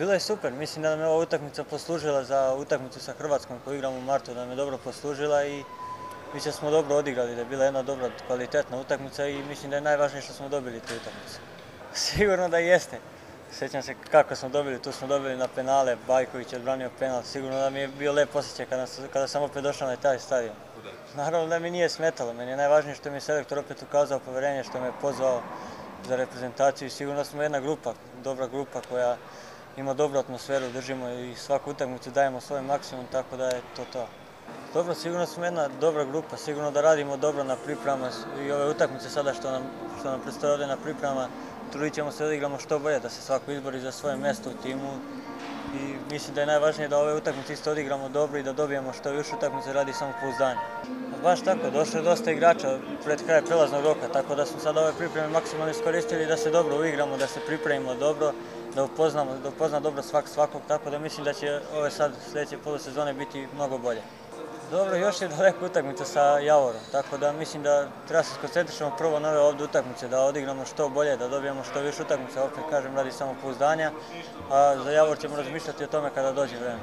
Bilo je super, mislim da nam je ova utakmica poslužila za utakmicu sa Hrvatskom koju igramo u martu, da nam je dobro poslužila i mislim da smo dobro odigrali, da je bila jedna dobra kvalitetna utakmica i mislim da je najvažnije što smo dobili tu utakmicu. Sigurno da jeste. Sjećam se kako smo dobili, tu smo dobili na penale, Bajković je odbranio penal, sigurno da mi je bio lep osjećaj kada, kada sam opet došao na taj stadion. Naravno da mi nije smetalo, meni je najvažnije što mi je selektor opet ukazao poverenje, što me je pozvao za reprezentaciju i sigurno smo jedna grupa, dobra grupa koja ima dobru atmosferu, držimo i svaku utakmicu dajemo svoj maksimum, tako da je to to. Dobro, sigurno smo jedna dobra grupa, sigurno da radimo dobro na pripremama i ove utakmice sada što nam, što nam predstoje ovde na pripremama, trudit ćemo se da igramo što bolje, da se svako izbori za svoje mesto u timu i mislim da je najvažnije da ove utakmice isto odigramo dobro i da dobijemo što više utakmice radi samo pouzdanje. Baš tako, došlo je dosta igrača pred kraj prelaznog roka, tako da smo sada ove pripreme maksimalno iskoristili da se dobro uigramo, da se pripremimo dobro, da upoznamo, da upozna dobro svak svakog, tako da mislim da će ove sad sledeće polusezone biti mnogo bolje. Dobro, još je daleko utakmica sa Javorom, tako da mislim da treba se skoncentrišemo prvo na ove ovde utakmice, da odigramo što bolje, da dobijemo što više utakmica, opet kažem, radi samopouzdanja, a za Javor ćemo razmišljati o tome kada dođe vreme.